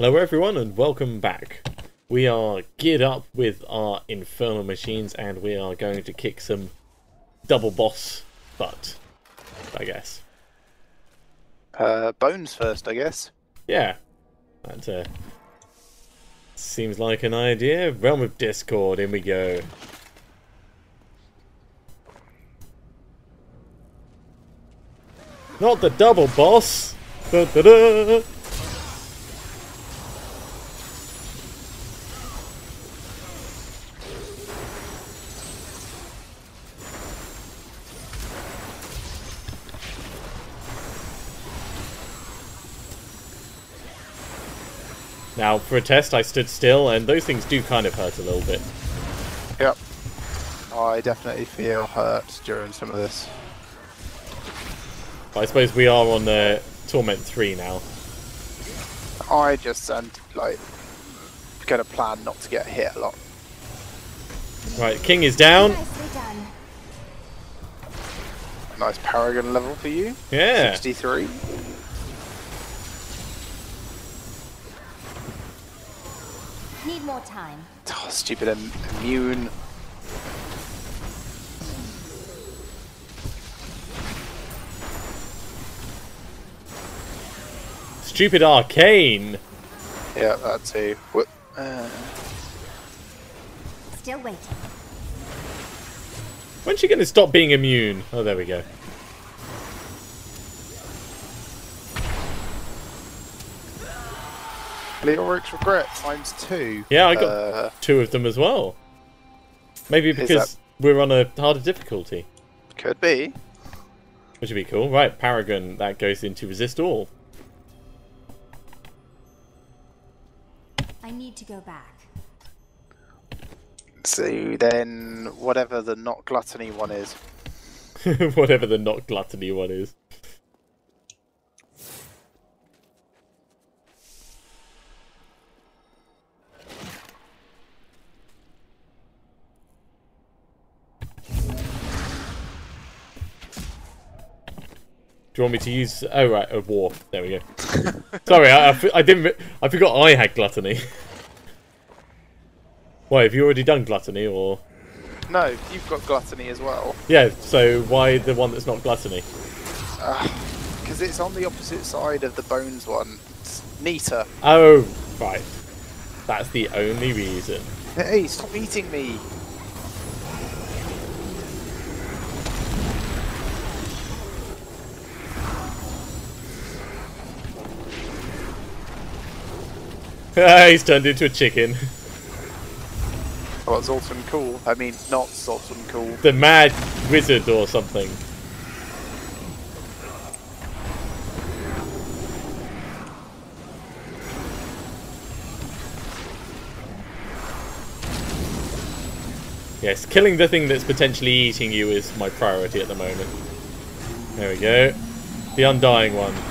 Hello everyone and welcome back. We are geared up with our infernal machines and we are going to kick some double boss butt, I guess. Uh, bones first, I guess. Yeah, that uh, seems like an idea. Realm of Discord, in we go. Not the double boss! Da -da -da. Now, for a test, I stood still, and those things do kind of hurt a little bit. Yep. I definitely feel hurt during some of this. But I suppose we are on uh, Torment 3 now. I just and like gonna plan not to get hit a lot. Right, King is down. Nice paragon level for you. Yeah. 63. Need more time. Oh, stupid Im- immune. Stupid Arcane. Yeah, that too. Whoop. Uh, Still waiting. When's she going to stop being immune? Oh, there we go. Leoric's regret times two. Yeah, I got Uh, two of them as well. Maybe because that- we're on a harder difficulty, could be. which would be cool. Right, Paragon, that goes into Resist All. I need to go back. So then, whatever the not gluttony one is. Whatever the not gluttony one is. Do you want me to use? Oh right, a war. There we go. Sorry, I I didn't. I forgot I had gluttony. Why have you already done gluttony, or? No, you've got gluttony as well. Yeah. So why the one that's not gluttony? Because it's on the opposite side of the bones one. It's neater. Oh, right. That's the only reason. Hey, stop eating me! Ah, he's turned into a chicken. Oh, Zoltun Kulle. I mean, not Zoltun Kulle. The mad wizard or something. Yes, killing the thing that's potentially eating you is my priority at the moment. There we go. The undying one.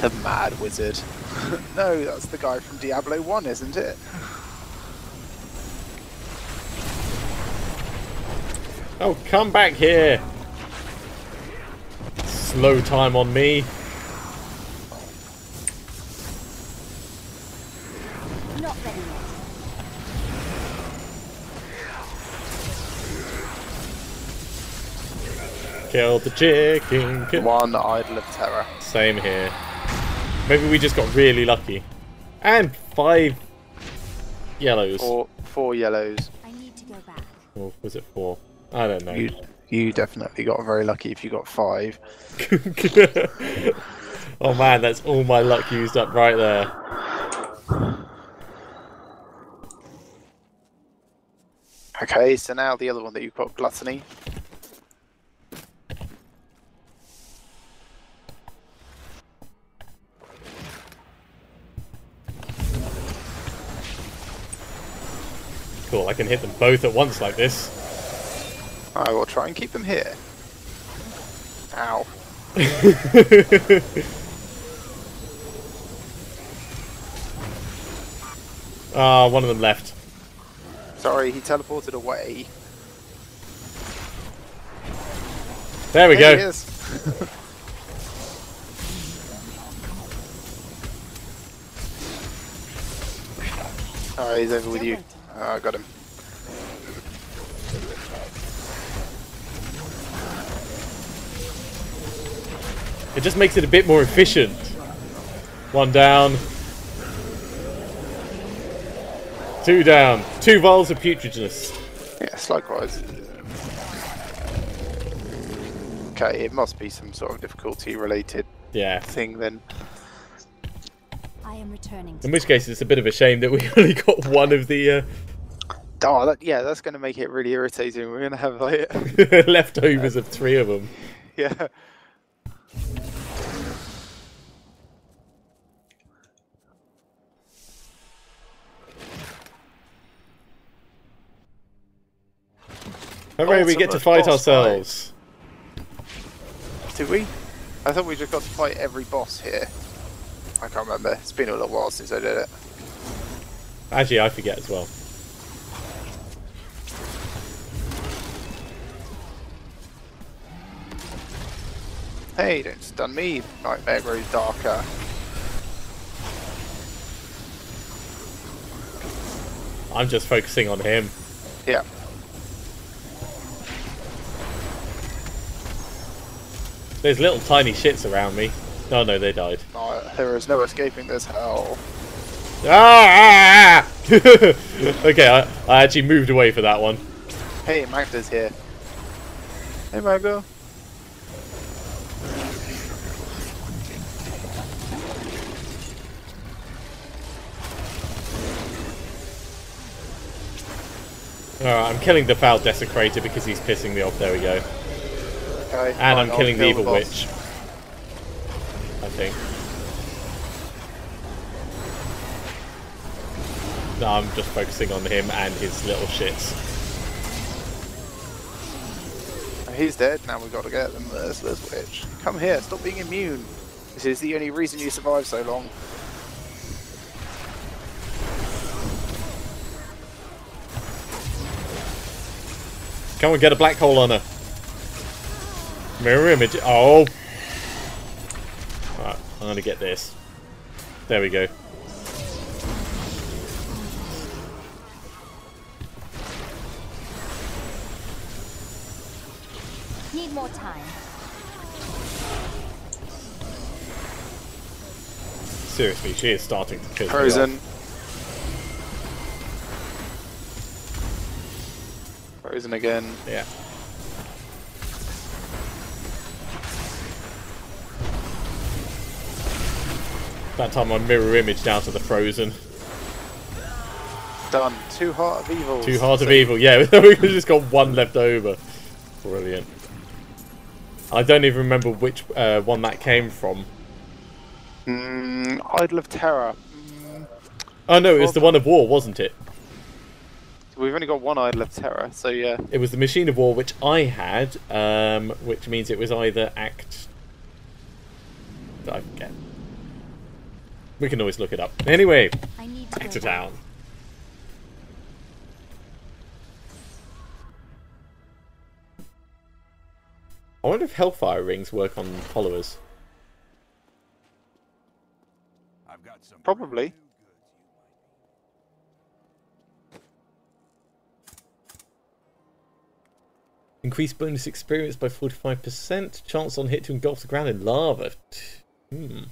The mad wizard. no, that's the guy from Diablo 1, isn't it? Oh, come back here! Slow time on me. Not ready yet. Kill the chicken. Kill One Idol of Terror. Same here. Maybe we just got really lucky. And five yellows. Four, four yellows. I need to go back. Or was it four? I don't know. You, you definitely got very lucky if you got five. oh man, that's all my luck used up right there. Okay, so now the other one that you've got, Gluttony. cool. I can hit them both at once like this. I will try and keep them here. Ow. Ah, oh, one of them left. Sorry, he teleported away. There we there go. Alright, he's over with you. I got him. It just makes it a bit more efficient. One down. Two down. Two vials of putridness. Yes, likewise. Okay, it must be some sort of difficulty related Yeah. thing then. I am returning In which case, it's a bit of a shame that we only got one of the uh, Oh, that, yeah, that's going to make it really irritating. We're going to have like, leftovers of three of them. yeah. Hooray, we get to fight boss fight. ourselves. Did we? I thought we just got to fight every boss here. I can't remember. It's been a little while since I did it. Actually, I forget as well. Hey, don't stun me. Nightmare grows darker. I'm just focusing on him. Yeah. There's little tiny shits around me. Oh no, they died. No, there is no escaping this hell. Ah! ah, ah! okay, I, I actually moved away for that one. Hey, Maghda's here. Hey, Maghda. Alright, I'm killing the foul desecrator because he's pissing me off. There we go. Okay, And I'm I'll killing the evil boss. witch. I think. No, I'm just focusing on him and his little shits. He's dead. Now we've got to get the merciless witch. Come here. Stop being immune. This is the only reason you survived so long. Come on, get a black hole on her. Mirror image. Oh. Alright, I'm gonna get this. There we go. Need more time. Seriously, she is starting to piss me off. Frozen. Frozen again. Yeah. That time I mirror image down to the frozen. Done. Two Heart of Evil. Two Heart of Evil. Yeah, we've just got one left over. Brilliant. I don't even remember which uh, one that came from. Mm, Idol of Terror. Mm, Oh no, it was the one of war, wasn't it? we've only got one Idol of Terror, so yeah. It was the Machine of War, which I had, um, which means it was either Act. I forget. We can always look it up. Anyway, I need to back to town. I wonder if Hellfire rings work on followers. I've got some Probably. Increase bonus experience by 45%. Chance on hit to engulf the ground in lava. Hmm.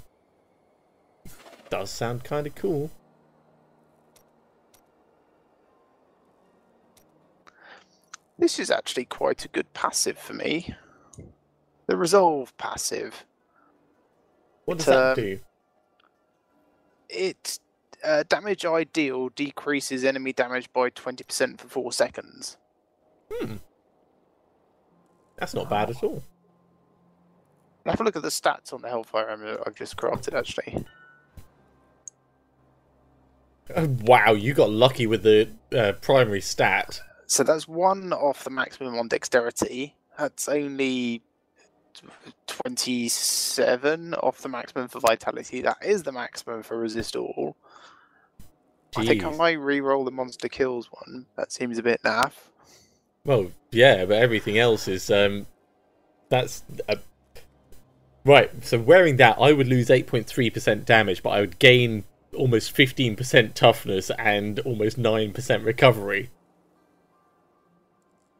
Does sound kind of cool. This is actually quite a good passive for me. The Resolve passive. What does It's, that um, do? It uh, damage ideal decreases enemy damage by 20% for 4 seconds. Hmm. That's not bad at all. Have a look at the stats on the Hellfire amulet I've just crafted actually. Oh, wow, you got lucky with the uh, primary stat. So that's one off the maximum on dexterity. That's only 27 off the maximum for vitality. That is the maximum for resist all. I think I might re-roll the monster kills one. That seems a bit naff. Well, yeah, but everything else is um, that's uh, right. So wearing that, I would lose eight point three percent damage, but I would gain almost 15% toughness and almost 9% recovery.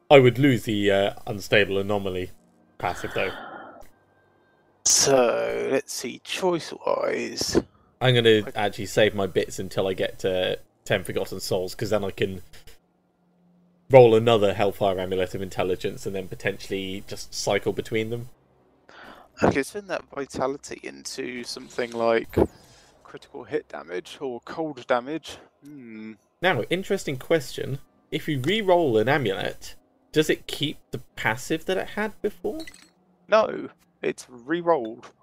I would lose the uh, unstable anomaly passive though. So let's see, choice wise. I'm going to actually save my bits until I get to 10 Forgotten Souls because then I can roll another Hellfire Amulet of Intelligence and then potentially just cycle between them. Could send that vitality into something like critical hit damage or cold damage. Hmm. Now, interesting question. If you re-roll an amulet, does it keep the passive that it had before? No, it's re-rolled.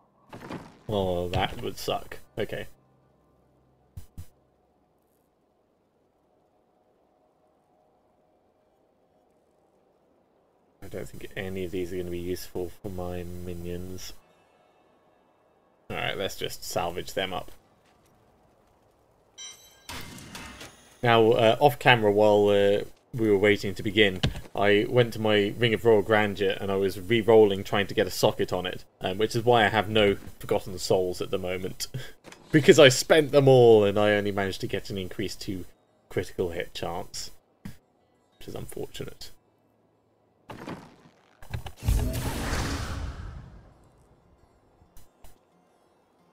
Oh, that would suck. Okay. I don't think any of these are going to be useful for my minions. Alright, let's just salvage them up. Now, uh, off camera, while uh, we were waiting to begin, I went to my Ring of Royal Grandeur and I was re-rolling trying to get a socket on it, um, which is why I have no Forgotten Souls at the moment. because I spent them all and I only managed to get an increase to critical hit chance, which is unfortunate.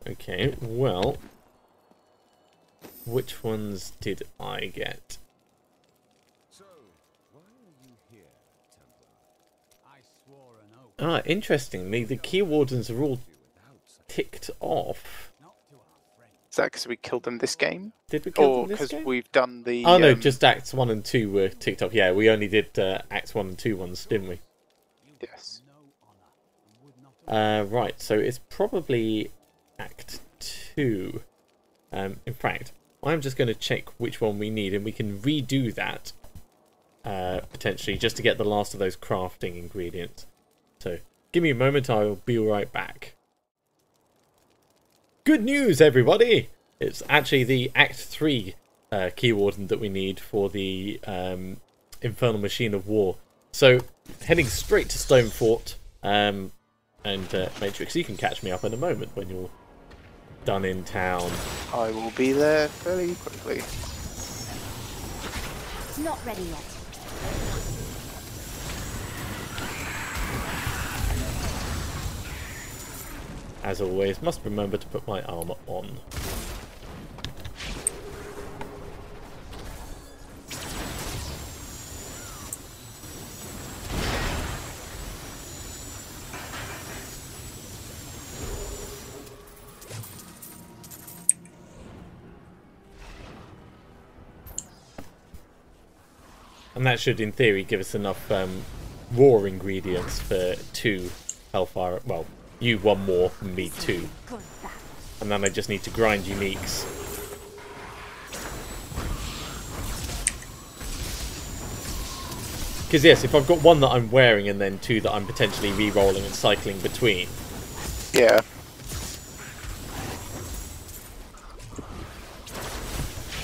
Okay, well, which ones did I get? So, why are you here, I swore an oath Ah, interestingly, the key wardens are all ticked off. not to our friends. Is that because we killed them this game? Did we kill Or them this because we've done the. Oh no, um, just Acts 1 and 2 were ticked off. Yeah, we only did uh, Acts 1 and 2 ones, didn't we? Yes. No honor and would not Uh, right, so it's probably Act 2. Um, in fact, I'm just going to check which one we need, and we can redo that, uh, potentially, just to get the last of those crafting ingredients. So, give me a moment, I'll be right back. Good news, everybody! It's actually the Act 3 uh, key warden that we need for the um, Infernal Machine of War. So, heading straight to Stonefort, um, and uh, Matryx, you can catch me up in a moment when you're done in town. I will be there fairly quickly. It's not ready yet. As always, must remember to put my armor on. And that should, in theory, give us enough um, raw ingredients for two Hellfire. Well, you one more, and me two. And then I just need to grind uniques. Because yes, if I've got one that I'm wearing and then two that I'm potentially re-rolling and cycling between, Yeah.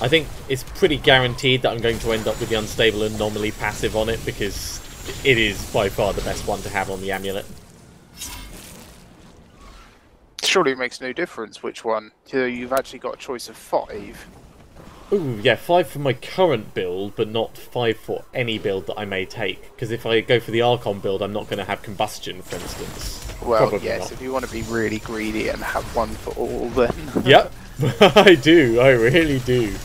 I think it's pretty guaranteed that I'm going to end up with the unstable anomaly passive on it because it is by far the best one to have on the amulet. Surely it makes no difference which one. So you've actually got a choice of five. Ooh, yeah, five for my current build, but not five for any build that I may take. Because if I go for the Archon build, I'm not going to have combustion, for instance. Well, Probably yes, not. if you want to be really greedy and have one for all, then. Yep, I do. I really do.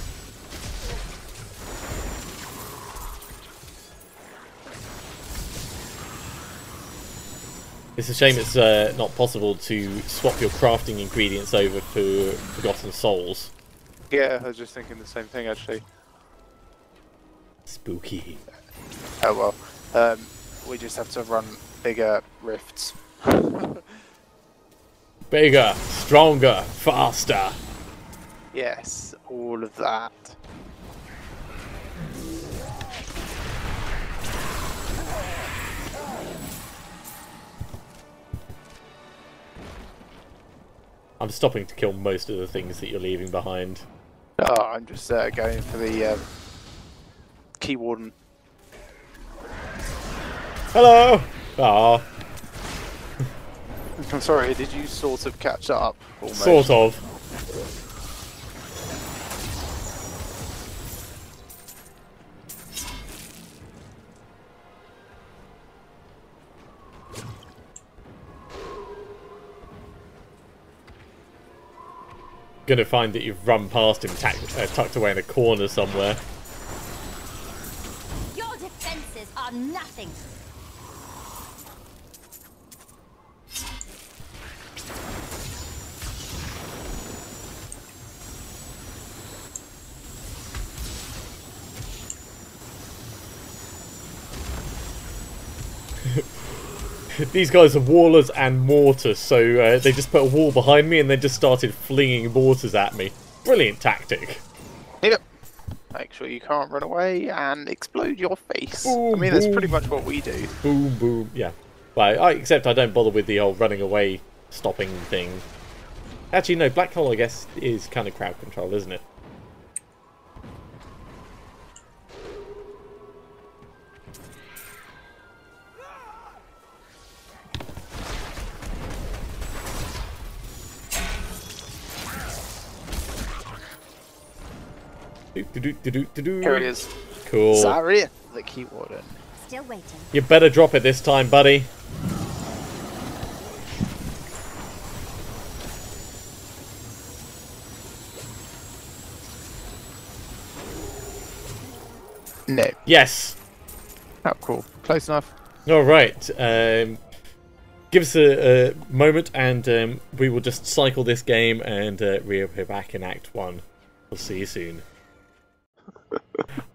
It's a shame it's uh, not possible to swap your crafting ingredients over for Forgotten Souls. yeah, I was just thinking the same thing actually. Spooky. Oh well. Um, we just have to run bigger rifts. Bigger, stronger, faster. Yes, all of that. I'm stopping to kill most of the things that you're leaving behind. Oh, I'm just uh, going for the um, key warden. Hello! Ah, I'm sorry, did you sort of catch up? Almost? sort of. Gonna find that you've run past him, uh, tucked away in a corner somewhere. Your defenses are nothing. These guys are wallers and mortars, so uh, they just put a wall behind me and then just started flinging mortars at me. Brilliant tactic. Yep. Make sure you can't run away and explode your face. I Boom, mean, that's pretty much what we do. Boom, boom. Yeah. Well, I, except I don't bother with the old running away stopping thing. Actually, no, Black Hole, I guess, is kind of crowd control, isn't it? Do-do-do-do-do-do. Here it is. Cool. Sorry, the key warden. Still waiting. You better drop it this time, buddy. No. Yes. Oh, cool. Close enough. All right. Um, give us a, a moment, and um, we will just cycle this game, and uh, reappear back in Act One. We'll see you soon.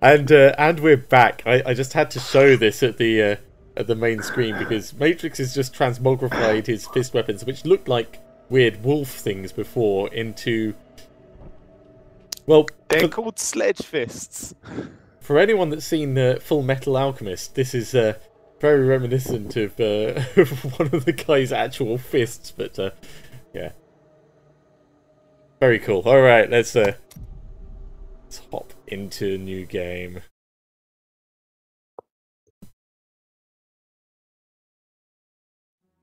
And uh, and we're back. I, I just had to show this at the uh, at the main screen because Matryx has just transmogrified his fist weapons, which looked like weird wolf things before, into well, They're for- called sledge fists. for anyone that's seen uh, Full Metal Alchemist, this is uh, very reminiscent of uh, one of the guy's actual fists. But uh, yeah, very cool. All right, let's uh, let's hop into a new game.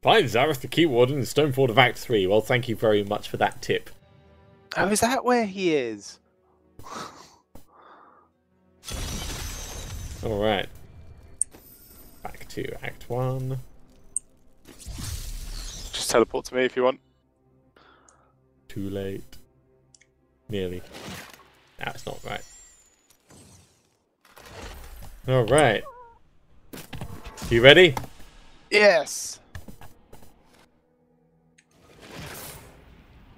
Find Xah'Rith the Key Warden in Stonefort of Act Three. Well, thank you very much for that tip. Oh, is that where he is? All right, back to Act One. Just teleport to me if you want. Too late. Nearly. No, it's not right. Alright. You ready? Yes.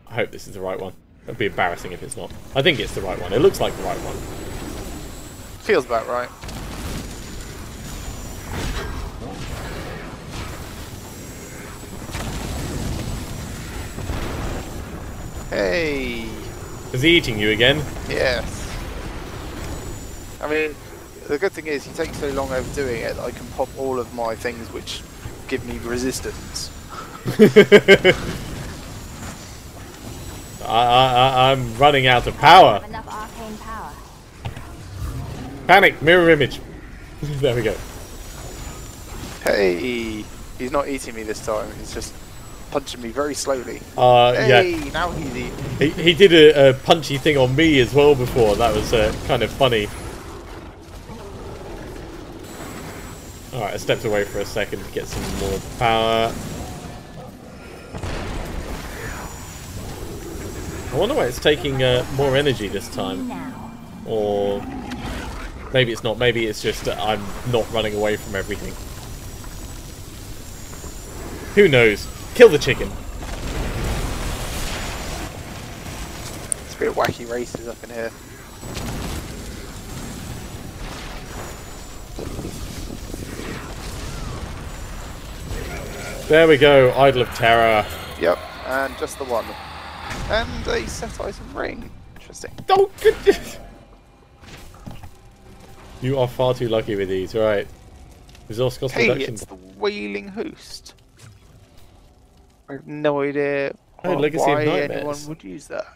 I hope this is the right one. It'd be embarrassing if it's not. I think it's the right one. It looks like the right one. Feels about right. Hey. Is he eating you again? Yes. I mean, the good thing is he takes so long over doing it that I can pop all of my things which give me resistance. I, I, I, I'm running out of power. Have enough arcane power. Panic, mirror image. there we go. Hey. He's not eating me this time. He's just punching me very slowly. Uh, Hey, yeah. now he's eating. He, he did a, a punchy thing on me as well before. That was uh, kind of funny. Alright, I stepped away for a second to get some more power. I wonder why it's taking uh, more energy this time. Or maybe it's not. Maybe it's just I'm not running away from everything. Who knows? Kill the chicken. It's a bit wacky races up in here. There we go. Idol of Terror. Yep, and just the one. And a set item ring. Interesting. Oh, goodness. You are far too lucky with these, right? Resource cost Hey, reduction. it's the Wailing Host. I have no idea Oh, wh- Legacy of why anyone would use that.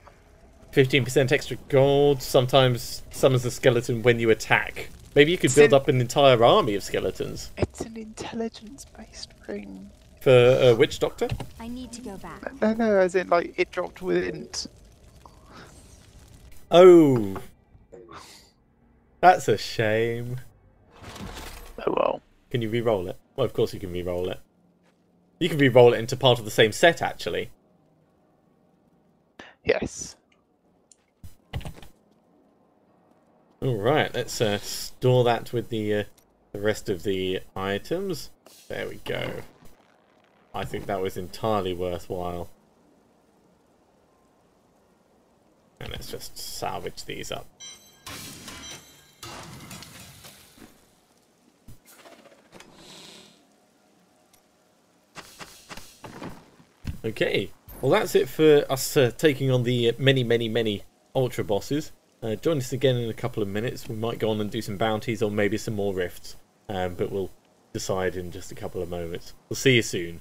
15% extra gold. Sometimes summons a skeleton when you attack. Maybe you could build Sim- up an entire army of skeletons. It's an intelligence-based ring. A uh, Witch Doctor? I need to go back. No, no, as in, like, it dropped within. Oh. That's a shame. Oh well. Can you re-roll it? Well, of course you can re-roll it. You can re-roll it into part of the same set, actually. Yes. All right, let's uh, store that with the, uh, the rest of the items. There we go. I think that was entirely worthwhile. And let's just salvage these up. Okay, well that's it for us uh, taking on the many, many, many Ultra bosses. Uh, join us again in a couple of minutes. We might go on and do some bounties or maybe some more rifts. Um, but we'll decide in just a couple of moments. We'll see you soon.